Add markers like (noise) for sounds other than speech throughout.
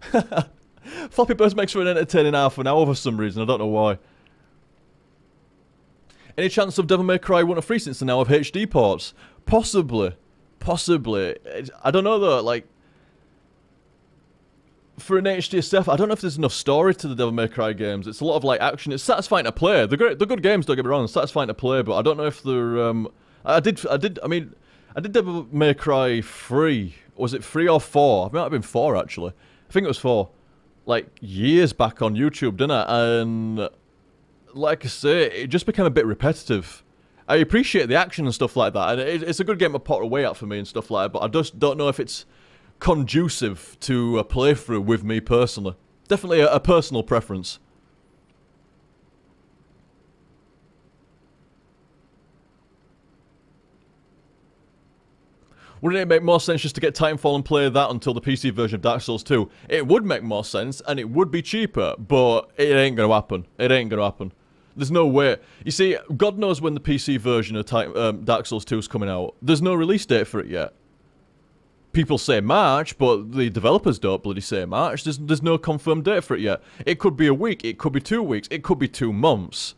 (laughs) Flappy Birds makes for an entertaining half an hour for some reason. I don't know why. Any chance of Devil May Cry 1 or 3 since now of HD ports? Possibly. Possibly. I don't know though, like... For an HTSF, I don't know if there's enough story to the Devil May Cry games. It's a lot of like action. It's satisfying to play. They're great. They're good games. Don't get me wrong. It's satisfying to play, but I don't know if they're. Um, I did. I did. I mean, I did Devil May Cry three. Was it three or four? It might have been four actually. I think it was for Like years back on YouTube, didn't I? And like I say, it just became a bit repetitive. I appreciate the action and stuff like that, and it, it's a good game to pot away at for me and stuff like that. But I just don't know if it's conducive to a playthrough with me personally. Definitely a, a personal preference. Wouldn't it make more sense just to get Titanfall and play that until the PC version of Dark Souls 2? It would make more sense, and it would be cheaper, but it ain't gonna happen. It ain't gonna happen. There's no way. You see, God knows when the PC version of Titan, um, Dark Souls 2 is coming out. There's no release date for it yet. People say March, but the developers don't bloody say March. There's, there's no confirmed date for it yet. It could be a week, it could be two weeks, it could be two months.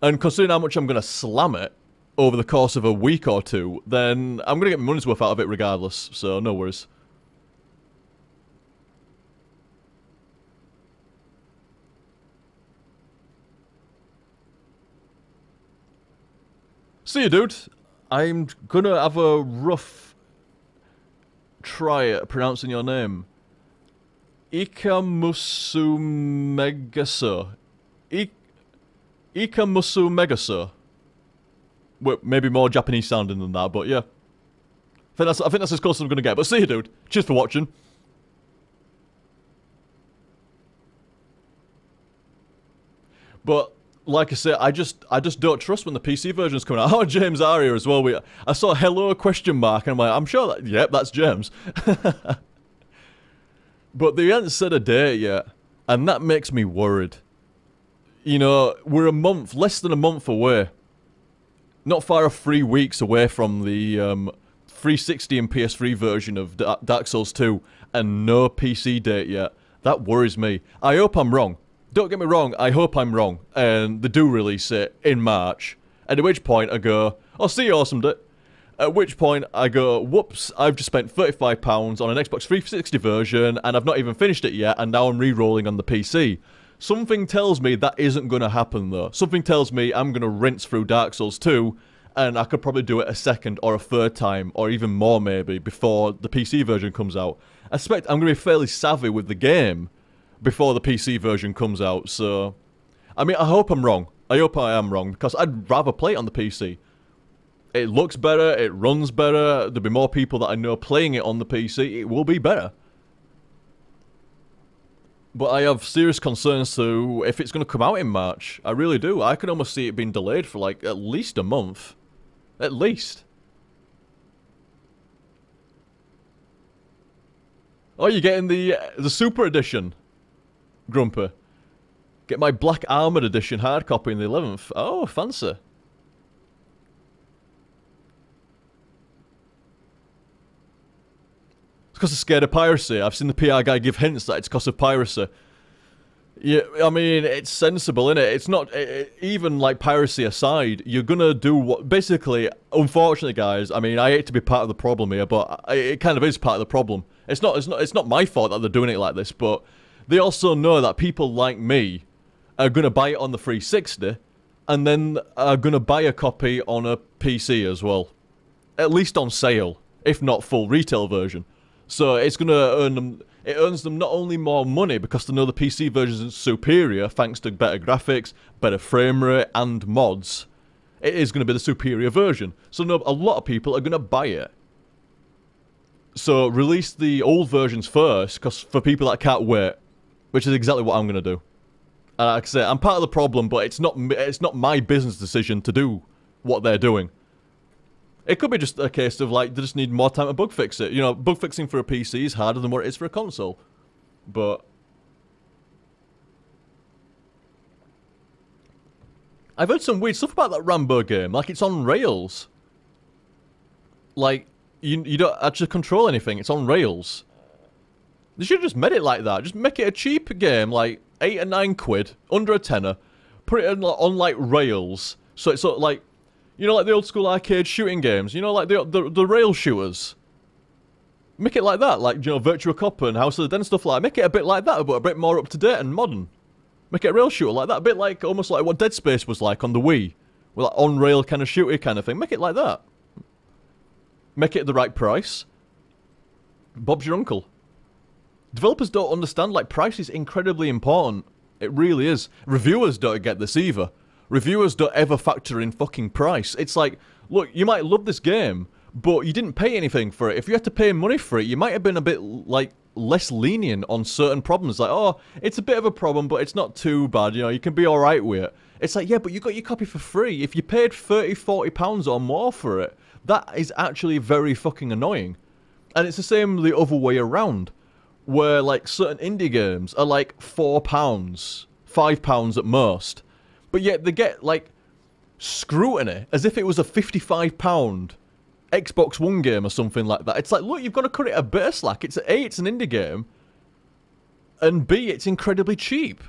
And considering how much I'm going to slam it, over the course of a week or two, then I'm going to get money's worth out of it regardless, so no worries. See you, dude. I'm gonna have a rough try at pronouncing your name. Ikamusumegasa. Ik Ikamusumegasa well, maybe more Japanese sounding than that, but yeah. I think that's, I think that's as close as I'm going to get. But see you, dude. Cheers for watching. But like I said, I just I just don't trust when the PC version's coming out. (laughs) Oh, James Aria as well. We I saw hello question mark and I'm like, I'm sure that yep, that's James. (laughs) but they haven't said a date yet, and that makes me worried. You know, we're a month, less than a month away not far off three weeks away from the um, 360 and PS3 version of Dark Souls 2 and no PC date yet. That worries me. I hope I'm wrong. Don't get me wrong, I hope I'm wrong and they do release it in March. At which point I go, I'll see you awesome it. At which point I go, whoops, I've just spent £35 on an Xbox 360 version and I've not even finished it yet and now I'm re-rolling on the PC. Something tells me that isn't going to happen though. Something tells me I'm going to rinse through Dark Souls 2 and I could probably do it a second or a third time or even more maybe before the PC version comes out. I expect I'm going to be fairly savvy with the game before the PC version comes out, so... I mean, I hope I'm wrong. I hope I am wrong, because I'd rather play it on the PC. It looks better, it runs better, there'll be more people that I know playing it on the PC, it will be better. But I have serious concerns to if it's going to come out in March. I really do. I could almost see it being delayed for like at least a month. At least. Oh, you're getting the uh, the Super Edition, Grumper. Get my Black Armored Edition hard copy in the 11th. Oh, fancy. Because they're scared of piracy. I've seen the PR guy give hints that it's because of piracy. Yeah, I mean, it's sensible, isn't it? It's not, it, even like piracy aside, you're gonna do what, basically, unfortunately guys, I mean, I hate to be part of the problem here, but it kind of is part of the problem. It's not, it's not, it's not my fault that they're doing it like this, but they also know that people like me are gonna buy it on the 360, and then are gonna buy a copy on a PC as well. At least on sale, if not full retail version. So it's going to earn them. It earns them not only more money because they know the PC version is superior thanks to better graphics, better frame rate, and mods. It is going to be the superior version. So no, a lot of people are going to buy it. So release the old versions first, because for people that can't wait, which is exactly what I'm going to do. And like I say, I'm part of the problem, but it's not it's not my business decision to do what they're doing. It could be just a case of like they just need more time to bug fix it. You know, bug fixing for a PC is harder than what it is for a console. But I've heard some weird stuff about that Rambo game. Like it's on rails. Like you you don't actually control anything. It's on rails. They should have just made it like that. Just make it a cheap game, like eight or nine quid, under a tenner. Put it on, on like rails, so it's sort of like, you know, like the old school arcade shooting games. You know, like the the, the rail shooters. Make it like that, like you know, Virtua Cop and House of the Dead stuff like. That. Make it a bit like that, but a bit more up to date and modern. Make it a rail shooter like that, a bit like almost like what Dead Space was like on the Wii, with that on rail kind of shooter kind of thing. Make it like that. Make it the right price. Bob's your uncle. Developers don't understand, like, price is incredibly important. It really is. Reviewers don't get this either. Reviewers don't ever factor in fucking price. It's like, look, you might love this game, but you didn't pay anything for it. If you had to pay money for it, you might have been a bit, like, less lenient on certain problems. Like, oh, it's a bit of a problem, but it's not too bad, you know, you can be alright with it. It's like, yeah, but you got your copy for free. If you paid 30, 40 pounds or more for it, that is actually very fucking annoying. And it's the same the other way around where like certain indie games are like four pounds, five pounds at most, but yet they get like scrutiny as if it was a fifty-five pound Xbox One game or something like that. It's like, look, you've got to cut it a bit of slack. It's a, it's an indie game, and b, it's incredibly cheap.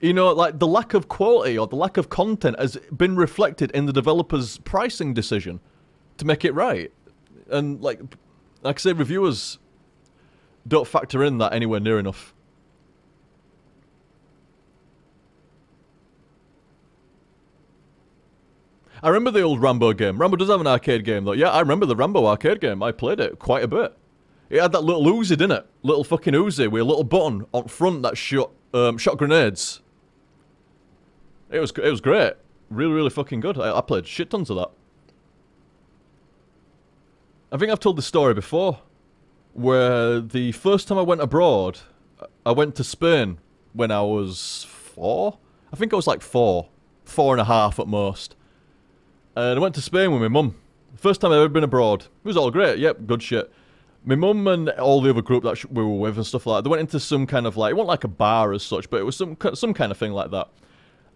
You know, like the lack of quality or the lack of content has been reflected in the developer's pricing decision to make it right. And like, like I say, reviewers don't factor in that anywhere near enough. I remember the old Rambo game. Rambo does have an arcade game though. Yeah, I remember the Rambo arcade game. I played it quite a bit. It had that little Uzi, didn't it? Little fucking Uzi with a little button on front that shot um, shot grenades. It was it was great. Really, really fucking good. I, I played shit tons of that. I think I've told the story before where the first time I went abroad, I went to Spain when I was four. I think I was like four, four and a half at most. And I went to Spain with my mum. First time I've ever been abroad. It was all great. Yep, good shit. My mum and all the other group that we were with and stuff like that, they went into some kind of like, it wasn't like a bar as such, but it was some some kind of thing like that.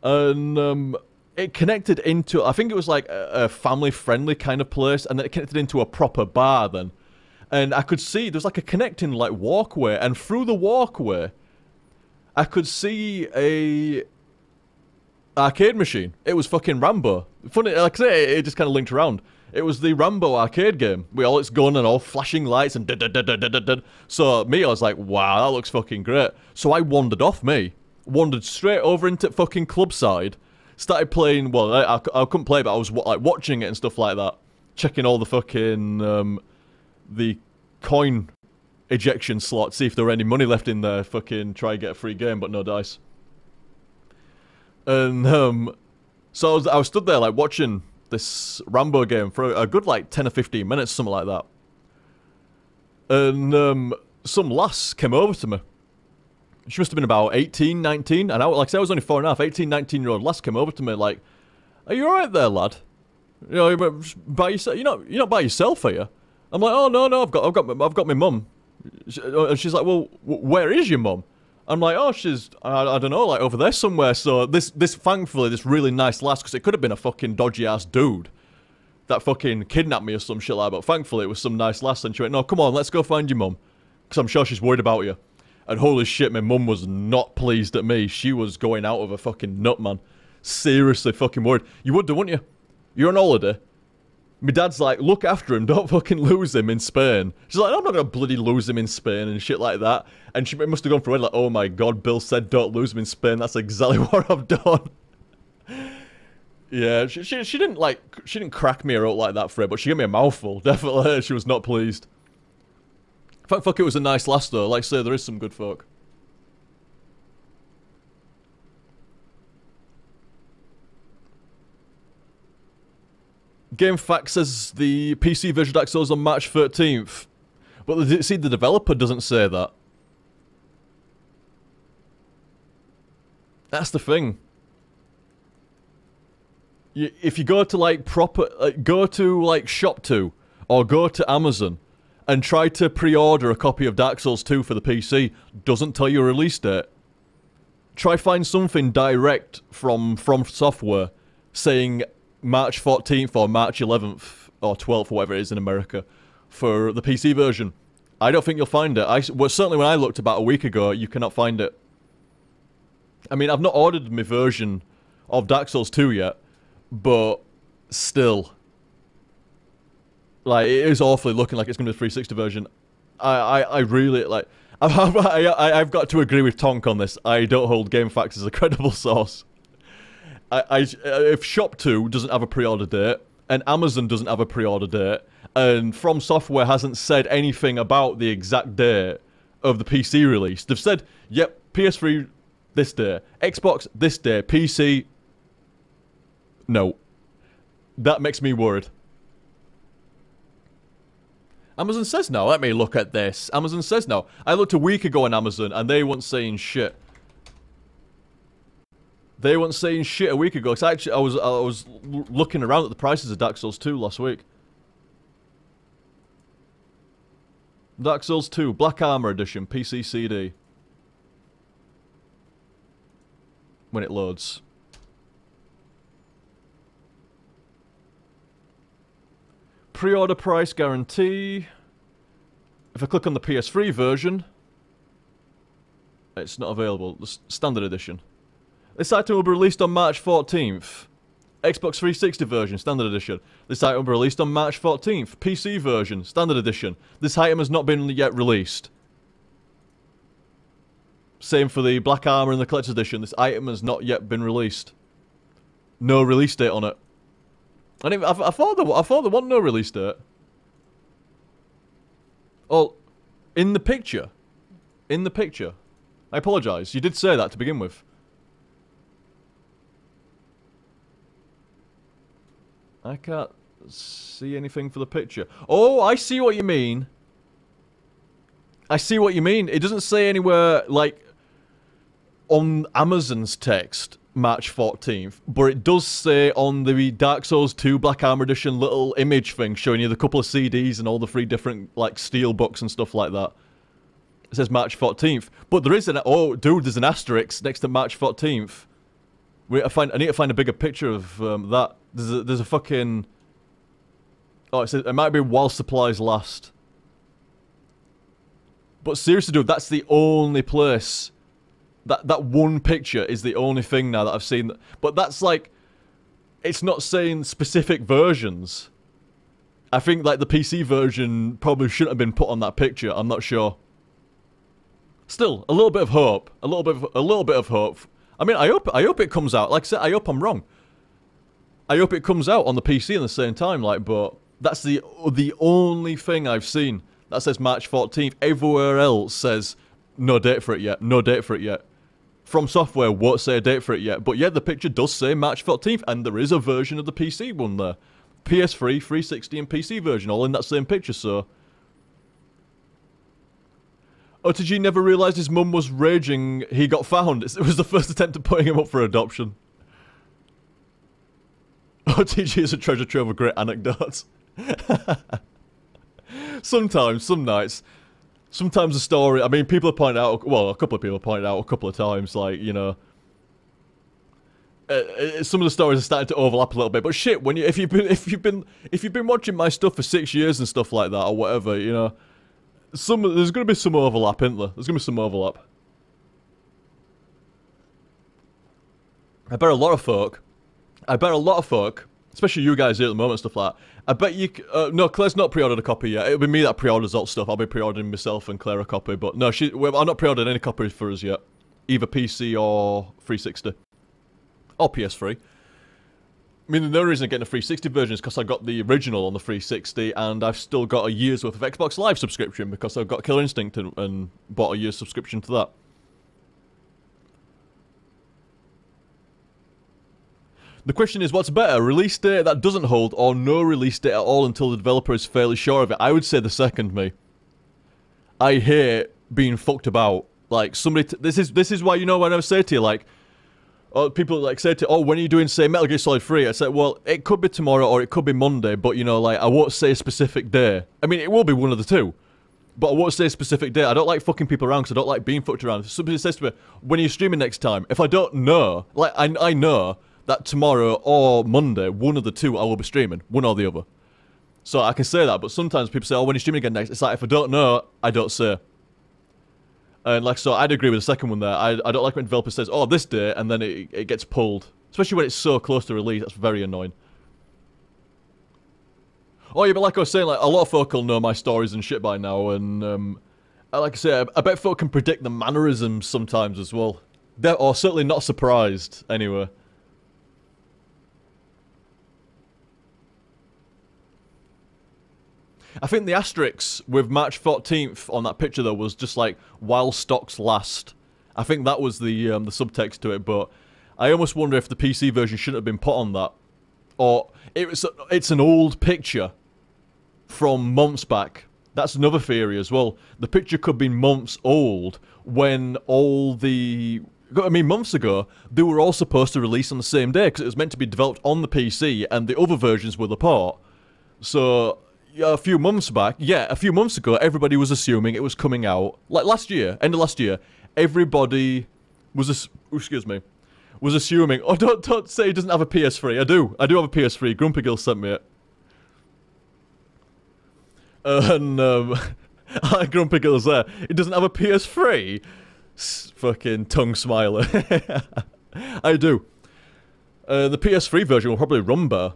And um, it connected into, I think it was like a, family-friendly kind of place, and then it connected into a proper bar then and I could see there's like a connecting like walkway, and through the walkway, I could see a arcade machine. It was fucking Rambo. Funny, like I say, it just kind of linked around. It was the Rambo arcade game with all its gun and all flashing lights and da da da da da da. So me, I was like, wow, that looks fucking great. So I wandered off me, wandered straight over into fucking club side, started playing. Well, I, I, I couldn't play, but I was like watching it and stuff like that, checking all the fucking um, the coin ejection slot, see if there were any money left in there, fucking try and get a free game, but no dice. And, um, so I was, I was stood there, like, watching this Rambo game for a, good, like, 10 or 15 minutes, something like that. And, um, some lass came over to me. She must have been about 18, 19, and I, like I said, I was only four and a half, 18, 19 year old lass came over to me, like, are you alright there, lad? You know, by yourself, you're not, you're not by yourself, are you? I'm like, oh no, no, I've got, I've got, I've got my mum. Uh, and she's like, well, where is your mum? I'm like, oh, she's, I, I, don't know, like over there somewhere. So this, this, thankfully, this really nice lass, because it could have been a fucking dodgy ass dude that fucking kidnapped me or some shit like that. But thankfully, it was some nice lass, and she went, no, come on, let's go find your mum, because I'm sure she's worried about you. And holy shit, my mum was not pleased at me. She was going out of a fucking nut, man. Seriously fucking worried. You would do, wouldn't you? You're on holiday. My dad's like, look after him, don't fucking lose him in Spain. She's like, I'm not gonna bloody lose him in Spain and shit like that. And she must have gone through it like, oh my god, Bill said don't lose him in Spain. That's exactly (laughs) what I've done. yeah, she, she, she didn't like, she didn't crack me out like that for it, but she gave me a mouthful, (laughs) definitely. She was not pleased. Fuck, fuck, it was a nice lass though. Like say, there is some good folk. GameFAQ says the PC version of Dark on March 13th. But the, see, the developer doesn't say that. That's the thing. You, if you go to like proper, like, go to like Shopto or go to Amazon and try to pre-order a copy of Dark Souls 2 for the PC, doesn't tell you a release date. Try find something direct from From Software saying March 14th or March 11th or 12th, whatever it is in America, for the PC version. I don't think you'll find it. I well, certainly when I looked about a week ago, you cannot find it. I mean, I've not ordered my version of Dark Souls 2 yet, but still, like it is awfully looking like it's going to be a 360 version. I, I, I really like. (laughs) I've, I, I've got to agree with Tonk on this. I don't hold GameFAQs as a (laughs) credible source. I, I, if Shopto doesn't have a pre-order date, and Amazon doesn't have a pre-order date, and From Software hasn't said anything about the exact date of the PC release. They've said, yep, PS3 this day, Xbox this day, PC no. That makes me worried. Amazon says no. Let me look at this. Amazon says no. I looked a week ago on Amazon and they weren't saying shit. They weren't saying shit a week ago. Cause actually, I was I was looking around at the prices of Dark Souls 2 last week. Dark Souls 2 Black Armor Edition PC CD. When it loads. Pre-order price guarantee. If I click on the PS3 version, it's not available. The standard edition. This item will be released on March 14th. Xbox 360 version, standard edition. This item will be released on March 14th. PC version, standard edition. This item has not been yet released. Same for the Black Armor and the Collector's Edition. This item has not yet been released. No release date on it. I, didn't, I, I thought there, I thought there wasn't no release date. Oh, in the picture, in the picture. I apologise. You did say that to begin with. I can't see anything for the picture. Oh, I see what you mean. I see what you mean. It doesn't say anywhere, like, on Amazon's text, March 14th, but it does say on the Dark Souls 2 Black Armor Edition little image thing showing you the couple of CDs and all the three different like steel books and stuff like that. It says March 14th, but there is an oh dude, there's an asterisk next to March 14th. We I find I need to find a bigger picture of um, that. There's a, there's a fucking oh it says it might be while supplies last. But seriously, dude, that's the only place that that one picture is the only thing now that I've seen. But that's like, it's not saying specific versions. I think like the PC version probably shouldn't have been put on that picture. I'm not sure. Still, a little bit of hope. A little bit of, a little bit of hope. I mean, I hope I hope it comes out. Like I said, I hope I'm wrong. I hope it comes out on the PC at the same time. Like, but that's the the only thing I've seen that says March 14th. Everywhere else says no date for it yet. No date for it yet. From Software won't say a date for it yet, but yeah, the picture does say March 14th, and there is a version of the PC one there. PS3, 360, and PC version, all in that same picture, so... OTG never realised his mum was raging he got found. It was the first attempt at putting him up for adoption. OTG is a treasure trove of great anecdotes. (laughs) Sometimes, some nights, sometimes a story. I mean, people have pointed out. Well, a couple of people have pointed out a couple of times, like you know. Uh, uh, some of the stories are starting to overlap a little bit, but shit, when you if you've been if you've been if you've been watching my stuff for six years and stuff like that or whatever, you know, some there's gonna be some overlap, isn't there? There's gonna be some overlap. I bet a lot of folk, I bet a lot of folk especially you guys here at the moment, stuff like that. I bet you. Uh, no, Claire's not pre-ordered a copy yet. It'll be me that pre-orders all stuff. I'll be pre-ordering myself and Claire a copy. But no, she. I'm not pre-ordering any copies for us yet, either PC or 360 or PS3. I mean, the only reason I'm getting a 360 version is because I got the original on the 360, and I've still got a year's worth of Xbox Live subscription because I've got Killer Instinct and, and bought a year's subscription to that. The question is, what's better, release date that doesn't hold or no release date at all until the developer is fairly sure of it? I would say the second, me. I hate being fucked about. Like, somebody... this is this is why, you know, when I say to you, like... Oh, people like say to, oh, when are you doing, say, Metal Gear Solid 3? I said, well, it could be tomorrow or it could be Monday, but, you know, like, I won't say a specific day. I mean, it will be one of the two. But I won't say a specific day. I don't like fucking people around because I don't like being fucked around. If somebody says to me, when are you streaming next time? If I don't know, like, I, I know, that tomorrow or Monday, one of the two, I will be streaming. One or the other. So I can say that, but sometimes people say, oh, when are you streaming again next? It's like, if I don't know, I don't say. And like, so I'd agree with the second one there. I, I don't like when developer says, oh, this day, and then it, it gets pulled. Especially when it's so close to release, that's very annoying. Oh yeah, but like I was saying, like, a lot of folk will know my stories and shit by now, and, um, like I say, I bet folk can predict the mannerisms sometimes as well. They're, or certainly not surprised, anyway. I think the asterisk with March 14th on that picture though was just like while stocks last. I think that was the um, the subtext to it, but I almost wonder if the PC version shouldn't have been put on that, or it was it's an old picture from months back. That's another theory as well. The picture could be months old when all the I mean, months ago, they were all supposed to release on the same day because it was meant to be developed on the PC and the other versions were the port. So a few months back, yeah, a few months ago, everybody was assuming it was coming out like last year, end of last year. Everybody was, excuse me, was assuming. Oh, don't don't say he doesn't have a PS3. I do. I do have a PS3. Grumpy Gill sent me it. And um, (laughs) Grumpy Gill's there. He doesn't have a PS3. S fucking tongue smiler. (laughs) I do. Uh, the PS3 version will probably better.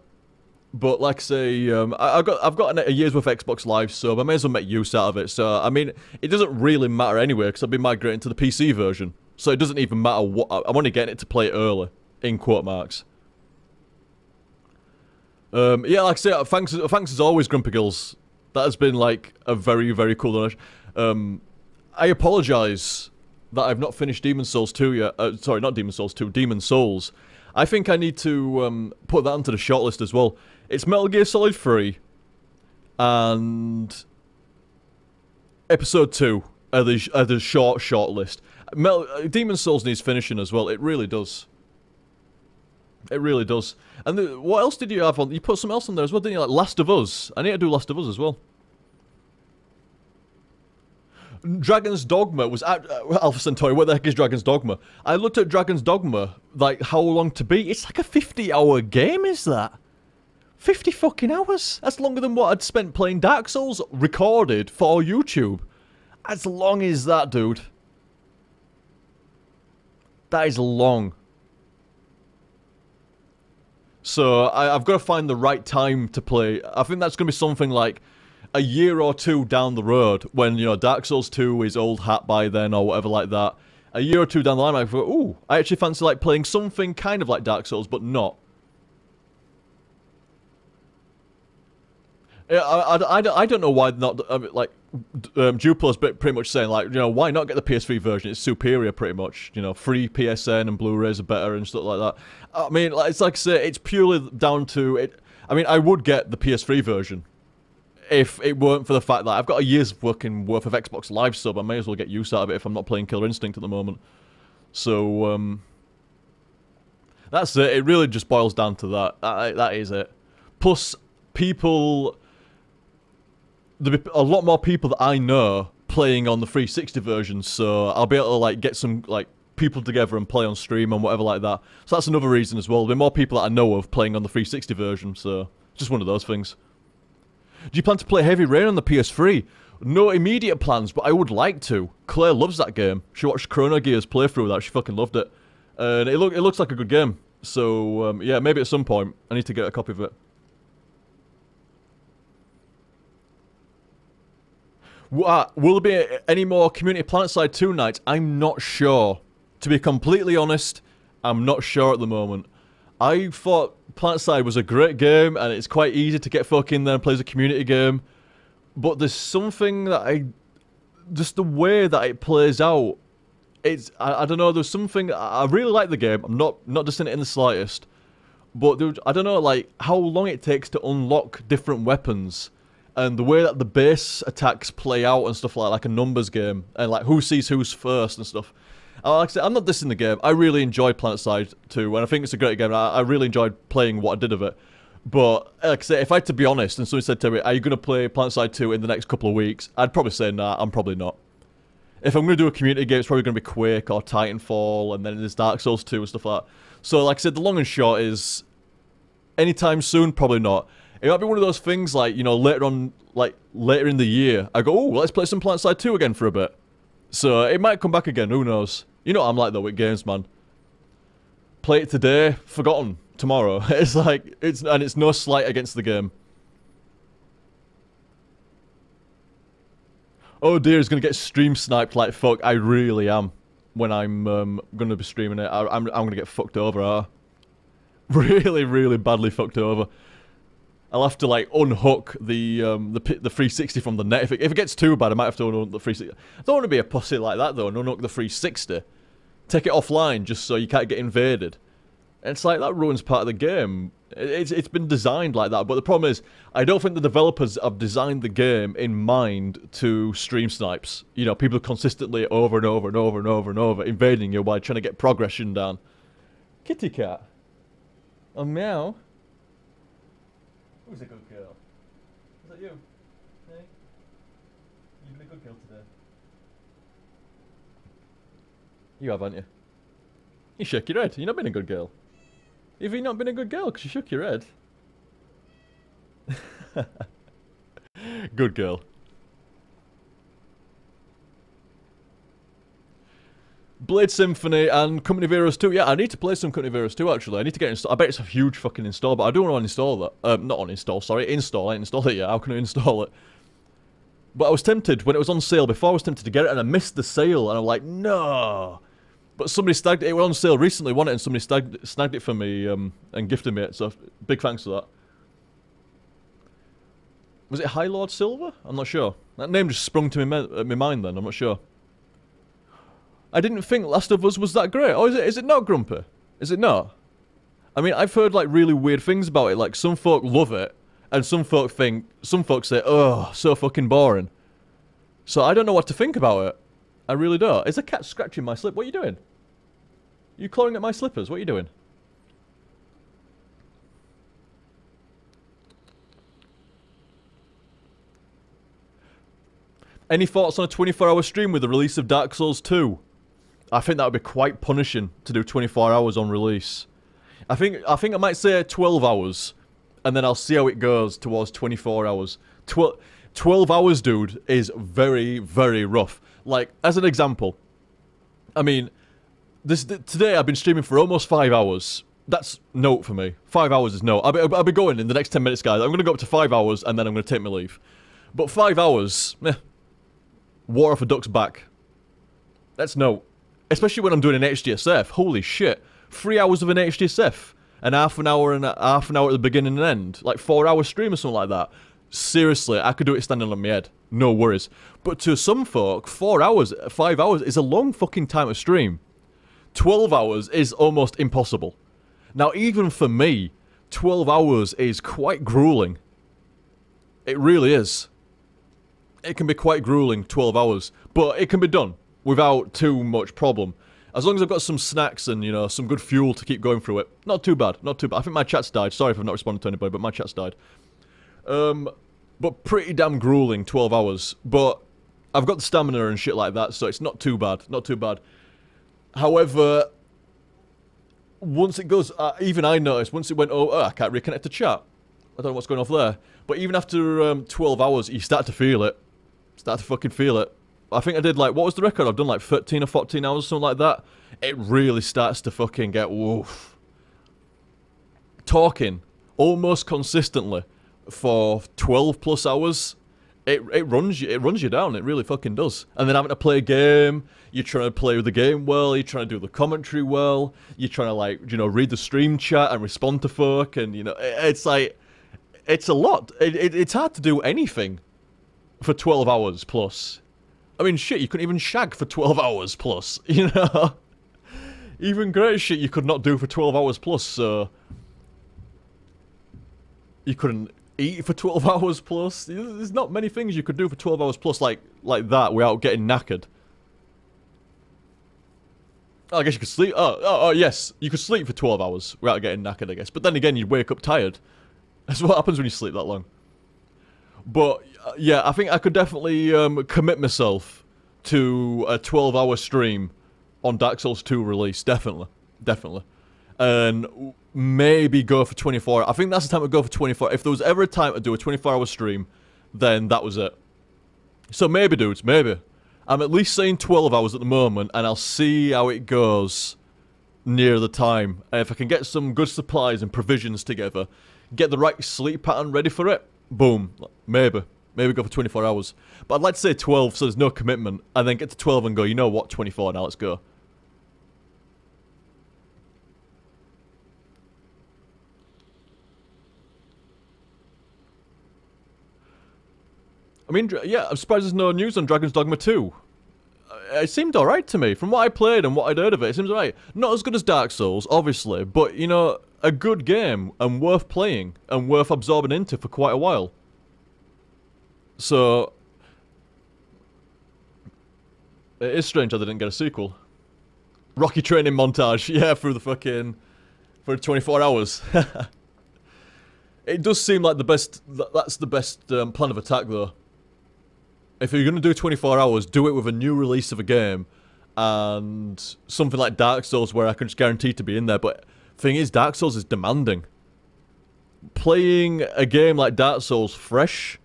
But like say, um, I, have got I've got a year's worth of Xbox Live sub. I may as well make use out of it. So I mean, it doesn't really matter anyway because I've been migrating to the PC version. So it doesn't even matter what I'm only getting it to play early, in quote marks. Um, yeah, like I say, thanks thanks as always, Grumpy Gills. That has been like a very very cool donation. Um, I apologise that I've not finished Demon Souls 2 yet. Uh, sorry, not Demon Souls 2, Demon Souls. I think I need to um, put that onto the shortlist as well. It's Metal Gear Solid 3 and Episode 2 are the, are the short, short list. Metal, uh, Demon Souls needs finishing as well. It really does. It really does. And the, what else did you have on? You put some else on there as well, didn't you? Like Last of Us. I need to do Last of Us as well. Dragon's Dogma was at uh, Alpha Centauri. What the heck is Dragon's Dogma? I looked at Dragon's Dogma, like how long to beat. It's like a 50 hour game, is that? 50 fucking hours? That's longer than what I'd spent playing Dark Souls recorded for YouTube. As long as that, dude. That is long. So I, have got to find the right time to play. I think that's going to be something like a year or two down the road when, you know, Dark Souls 2 is old hat by then or whatever like that. A year or two down the line, I go, ooh, I actually fancy like playing something kind of like Dark Souls, but not. I, I, I, I don't know why not, I mean, like, um, Dupla's pretty much saying, like, you know, why not get the PS3 version? It's superior, pretty much. You know, free PSN and Blu-rays are better and stuff like that. I mean, like, it's like I say, it's purely down to it. I mean, I would get the PS3 version if it weren't for the fact that I've got a year's working worth of Xbox Live sub. I may as well get use out of it if I'm not playing Killer Instinct at the moment. So, um, that's it. It really just boils down to that. That, that is it. Plus, people there'll be a lot more people that I know playing on the 360 version, so I'll be able to like get some like people together and play on stream and whatever like that. So that's another reason as well. There'll be more people that I know of playing on the 360 version, so just one of those things. Do you plan to play Heavy Rain on the PS3? No immediate plans, but I would like to. Claire loves that game. She watched Chrono Gears playthrough that. She fucking loved it. And it, look, it looks like a good game. So, um, yeah, maybe at some point I need to get a copy of it. Uh, will there be any more Community PlanetSide 2 nights? I'm not sure. To be completely honest, I'm not sure at the moment. I thought PlanetSide was a great game, and it's quite easy to get fucking in there and play as a community game. But there's something that I... Just the way that it plays out. It's... I, I don't know, there's something... I really like the game. I'm not, not dissing it in the slightest. But, dude, I don't know, like, how long it takes to unlock different weapons and the way that the base attacks play out and stuff like like a numbers game and like who sees who's first and stuff. Uh, like I said, I'm not dissing the game. I really enjoyed PlanetSide 2, and I think it's a great game. I, I really enjoyed playing what I did of it. But like I say, if I had to be honest, and someone said to me, "Are you going to play PlanetSide 2 in the next couple of weeks?" I'd probably say, "Nah, I'm probably not." If I'm going to do a community game, it's probably going to be Quake or Titanfall, and then there's Dark Souls 2 and stuff like that. So, like I said, the long and short is, anytime soon, probably not It might be one of those things like, you know, later on, like later in the year, I go, oh, let's play some PlanetSide 2 again for a bit. So it might come back again, who knows. You know I'm like though with games, man. Play it today, forgotten tomorrow. (laughs) It's like, it's and it's no slight against the game. Oh dear, it's gonna get stream sniped like fuck. I really am. When I'm um, gonna be streaming it, I, am gonna get fucked over. Huh? (laughs) Really, really badly fucked over. I'll have to like unhook the um, the the 360 from the net. If it, if it gets too bad, I might have to unhook the 360. I don't want to be a pussy like that though and unhook the 360. Take it offline just so you can't get invaded. And it's like that ruins part of the game. It's it's been designed like that, but the problem is I don't think the developers have designed the game in mind to stream snipes. You know, people consistently over and over and over and over and over invading you while trying to get progression down. Kitty cat. A meow. Who's a good girl? Is that you? Hey? You've been a good girl today. You have, haven't you? You shook your head. You've not been a good girl. Have you not been a good girl because you shook your head? (laughs) good girl. Blade Symphony and Company of Heroes 2. Yeah, I need to play some Company of Heroes 2 actually. I need to get installed. I bet it's a huge fucking install, but I do want to uninstall that. Um, not uninstall, sorry. Install. I install it yet. How can I install it? But I was tempted when it was on sale before. I was tempted to get it and I missed the sale. And I'm like, no. But somebody snagged it. It was on sale recently, wasn't it? And somebody snagged, snagged it for me um, and gifted me it. So big thanks for that. Was it High Lord Silver? I'm not sure. That name just sprung to my, my mind then. I'm not sure. I didn't think Last of Us was that great. Oh, is it? Is it not, Grumpy? Is it not? I mean, I've heard like really weird things about it. Like some folk love it, and some folk think, some folk say, "Oh, so fucking boring." So I don't know what to think about it. I really don't. Is a cat scratching my slip? What are you doing? You clawing at my slippers? What are you doing? Any thoughts on a 24-hour stream with the release of Dark Souls 2? I think that would be quite punishing to do 24 hours on release. I think I think I might say 12 hours, and then I'll see how it goes towards 24 hours. 12, 12 hours, dude, is very, very rough. Like, as an example, I mean, this today I've been streaming for almost five hours. That's note for me. Five hours is no. I'll be, I'll be going in the next 10 minutes, guys. I'm going to go up to five hours, and then I'm going to take my leave. But five hours, eh, water a duck's back. That's no. Especially when I'm doing an HTSF. Holy shit. Three hours of an HTSF. And half an hour and a, half an hour at the beginning and end. Like four hour stream or something like that. Seriously, I could do it standing on my head. No worries. But to some folk, four hours, five hours is a long fucking time to stream. 12 hours is almost impossible. Now, even for me, 12 hours is quite grueling. It really is. It can be quite grueling, 12 hours. But it can be done without too much problem. As long as I've got some snacks and, you know, some good fuel to keep going through it. Not too bad, not too bad. I think my chat's died. Sorry if I've not responded to anybody, but my chat's died. Um, but pretty damn grueling, 12 hours. But I've got the stamina and shit like that, so it's not too bad. Not too bad. However, once it goes, uh, even I noticed, once it went, oh, oh, I can't reconnect to chat. I don't know what's going off there. But even after um, 12 hours, you start to feel it. Start to fucking feel it. I think I did like, what was the record? I've done like 13 or 14 hours, something like that. It really starts to fucking get woof. Talking almost consistently for 12 plus hours, it, it runs you it runs you down. It really fucking does. And then having to play a game, you're trying to play the game well, you're trying to do the commentary well, you're trying to like you know read the stream chat and respond to folk, and you know it, it's like it's a lot. It, it, it's hard to do anything for 12 hours plus. I mean, shit, you couldn't even shag for 12 hours plus, (laughs) you know? even great shit you could not do for 12 hours plus, so... You couldn't eat for (laughs) 12 hours plus. There's not many things you could do for 12 hours plus like like that without getting knackered. Oh, I guess you could sleep. Oh, oh, oh, yes. You could sleep for 12 hours without getting knackered, I guess. But then again, you'd wake up tired. (laughs) That's what happens when you sleep that long. But uh, yeah, I think I could definitely um, commit myself to a 12-hour stream on Dark Souls 2 release. Definitely, definitely. and maybe go for 24. I think that's the time to go for 24. If there was ever a time to do a 24 hour stream, then that was it. So maybe, dudes, maybe. I'm at least saying 12 hours at the moment, and I'll see how it goes near the time. And if I can get some good supplies and provisions together, get the right sleep pattern ready for it, boom, maybe. Maybe go for 24 hours. But I'd like to say 12 so there's no commitment, and then get to 12 and go, you know what, 24 now, let's go. I mean, yeah, I'm surprised there's no news on Dragon's Dogma 2. Uh, it seemed alright to me. From what I played and what I'd heard of it, it seems alright. Not as good as Dark Souls, obviously, but, you know, a good game and worth playing and worth absorbing into for quite a while. So, it is strange I didn't get a sequel. Rocky training montage, (laughs) yeah, through the fucking, for 24 hours. (laughs) it does seem like the best, that's the best um, plan of attack though if you're going to do 24 hours, do it with a new release of a game and something like Dark Souls where I can just guarantee to be in there. But thing is, Dark Souls is demanding. Playing a game like Dark Souls fresh,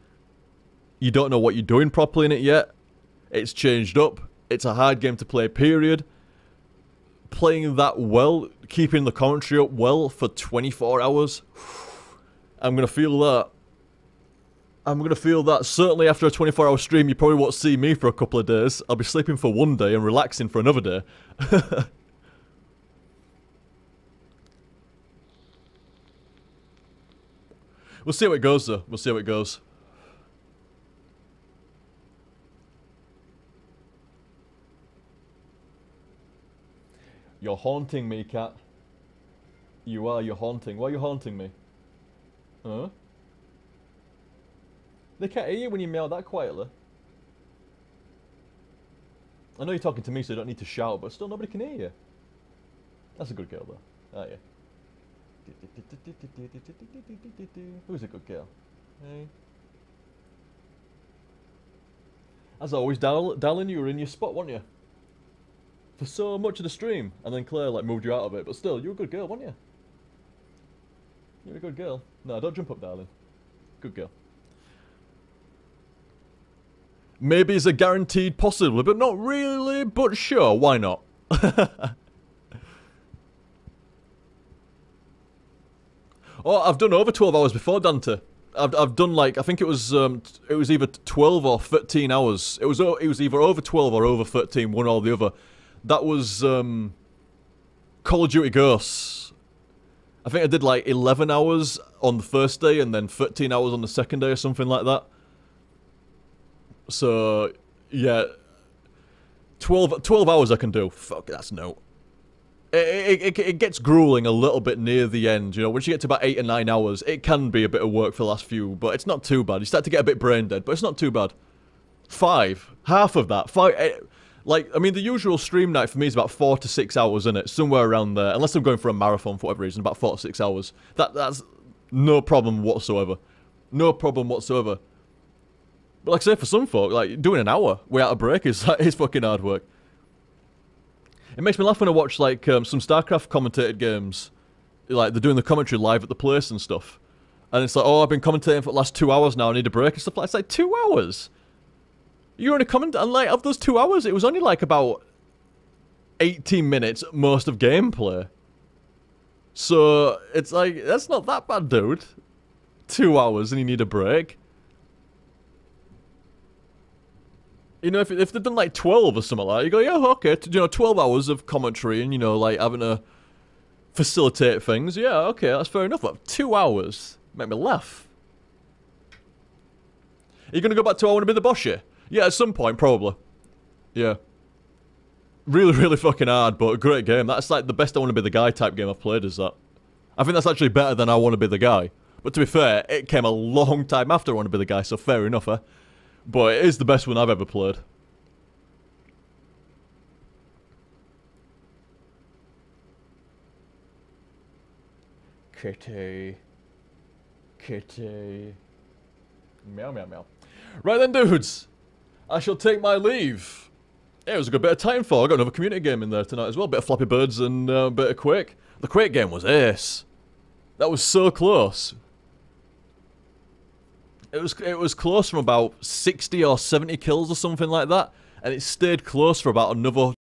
you don't know what you're doing properly in it yet. It's changed up. It's a hard game to play, period. Playing that well, keeping the commentary up well for 24 hours, (sighs) I'm going to feel that. I'm going to feel that certainly after a 24 hour stream, you probably won't see me for a couple of days. I'll be sleeping for one day and relaxing for another day. (laughs) we'll see how it goes though. We'll see how it goes. You're haunting me, cat. You are, you're haunting. Why are you haunting me? Huh? They can't hear you when you meow that quietly. I know you're talking to me, so you don't need to shout, but still nobody can hear you. That's a good girl, though. Aren't you? Who's a good girl? Hey. As always, darling, you were in your spot, weren't you? For so much of the stream, and then Claire like moved you out of it, but still, you were a good girl, weren't you? You're a good girl. No, don't jump up, darling. Good girl. Maybe it's a guaranteed possibly, but not really, but sure, why not? (laughs) oh, I've done over 12 hours before, Dante. I've, I've done like, I think it was um, it was either 12 or 13 hours. It was it was either over 12 or over 13, one or the other. That was um, Call of Duty Ghosts. I think I did like 11 hours on the first day and then 13 hours on the second day or something like that. So, yeah. 12, 12 hours I can do. Fuck, that's no. It, it, it, gets grueling a little bit near the end, you know, once you get to about 8 or 9 hours, it can be a bit of work for the last few, but it's not too bad. You start to get a bit brain dead, but it's not too bad. 5. Half of that. 5... Eight, eh, like, I mean, the usual stream night for me is about 4 to 6 hours, in it? Somewhere around there. Unless I'm going for a marathon for whatever reason, about 4 to 6 hours. That That's no problem whatsoever. No problem whatsoever. But like I say, for some folk, like doing an hour without a break is (laughs) is fucking hard work. It makes me laugh when I watch like um, some StarCraft commentated games, like they're doing the commentary live at the place and stuff, and it's like, oh, I've been commentating for the last two hours now. I need a break and stuff. It's like two hours. You're in a comment, and like of those two hours, it was only like about 18 minutes most of gameplay. So it's like that's not that bad, dude. Two hours and you need a break. You know, if, if they've done like 12 or something like that, you go, yeah, okay, you know, 12 hours of commentary and, you know, like having to facilitate things. Yeah, okay, that's fair enough. But two hours make me laugh. Are you going to go back to I Want to Be the Boshy? Yeah, at some point, probably. Yeah. Really, (laughs) really fucking hard, but a great game. That's like the best I Want to Be the Guy type game I've played, is that. I think that's actually better than I Want to Be the Guy. But to be fair, it came a long time after I Want to Be the Guy, so fair enough, eh? But it is the best one I've ever played. Kitty. Kitty. Meow, meow, meow. Right then, dudes. I shall take my leave. Yeah, it was a good bit of Titanfall. I got another community game in there tonight as well. A bit of Flappy Birds and uh, a bit of Quake. The Quake game was ace. That was so close. It was it was close from about 60 or 70 kills or something like that, and it stayed close for about another